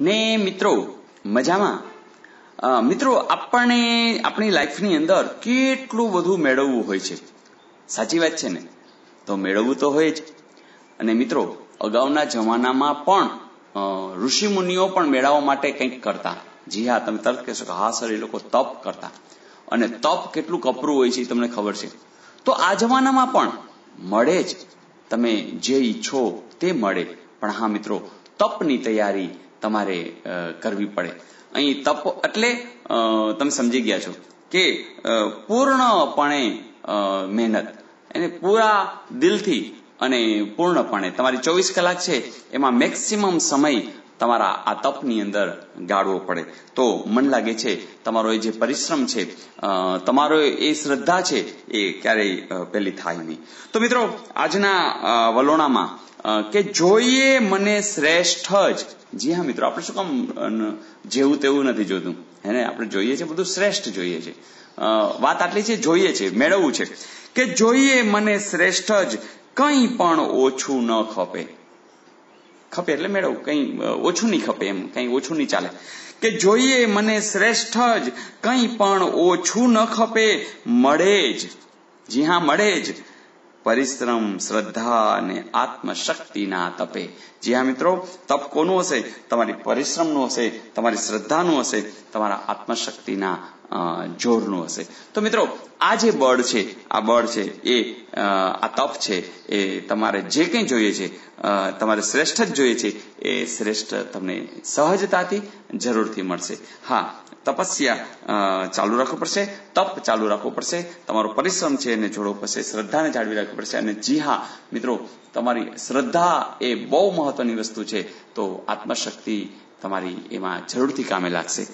ને મિત્રો, મજામાં? મિત્રો, આપણને, આપણી લાઈફની અંદર કેટલું બધું મેળવવું હોય છે? સાચી વાત છે ને? તો મેળવવું તો હોય જ. અને મિત્રો, અગાઉના જમાનામાં પણ ઋષિ ઋષિમુનિઓ પણ મેળવવા માટે કંઈક કરતા. જી હા, તમે તરત કહેશો કે હા, સર, એ લોકો તપ કરતા. અને તપ કેટલું કપરું હોય છે એ તમને ખબર છે. તો આ જમાનામાં પણ મળે જ. તમે જે ઈચ્છો તે મળે. પણ હા, મિત્રો, તપની તૈયારી તમારે કરવી પડે. અહીં તપ એટલે તમે સમજી ગયા છો કે પૂર્ણપણે મહેનત. એને પૂરા દિલથી અને પૂર્ણપણે. તમારી ચોવીસ કલાક છે, એમાં મેક્સિમમ સમય તમારા આ તપની અંદર ગાળવો પડે. તો મન લાગે છે, તમારો એ જે પરિશ્રમ છે તમારો એ શ્રદ્ધા છે, એ ક્યારેય પેલી થાય નહીં. તો મિત્રો, આજના વલોણામાં કે જોઈએ મને શ્રેષ્ઠ જ. જી હા મિત્રો, આપણે શું કામ જેવું તેવું નથી જોતું? હે આપણે જોઈએ છે, બધું શ્રેષ્ઠ જોઈએ છે. વાત આટલી છે, જોઈએ છે, મેળવવું છે. કે જોઈએ મને શ્રેષ્ઠ જ, કંઈ પણ ઓછું ન ખપે. ખપે એટલે મેળવવું કંઈ ઓછું નહીં ખપે એમ. કંઈ ઓછું નહીં ચાલે. કે જોઈએ મને શ્રેષ્ઠ જ, કંઈ પણ ઓછું ન ખપે, મળે જ. જી હા, મળે જ. પરિશ્રમ, શ્રદ્ધા અને આત્મશક્તિના તપે. જી હા, મિત્રો, તપ કોનું હશે? તમારી પરિશ્રમનું હશે, તમારી શ્રદ્ધાનું હશે, તમારા આત્મશક્તિના જોરનું હશે. તો મિત્રો, આ જે બળ છે, આ બળ છે, એ આ તપ છે, એ તમારે જે કંઈ જોઈએ છે તમારે શ્રેષ્ઠ જ જોઈએ છે, એ શ્રેષ્ઠ તમને સહજતાથી જરૂરથી મળશે. હા, તપસ્યા ચાલુ રાખવું પડશે, તપ ચાલુ રાખવું પડશે, તમારો પરિશ્રમ છે એને જોડવો પડશે, શ્રદ્ધાને જાળવી રાખવી પડશે અને જી હા, મિત્રો, તમારી શ્રદ્ધા એ બહુ મહત્વની વસ્તુ છે, તો આત્મશક્તિ તમારી એમાં જરૂરથી કામે લાગશે.